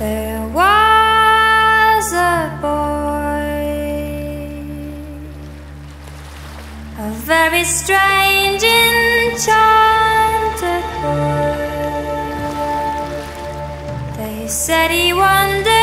There was a boy, a very strange, enchanted boy. They said he wandered.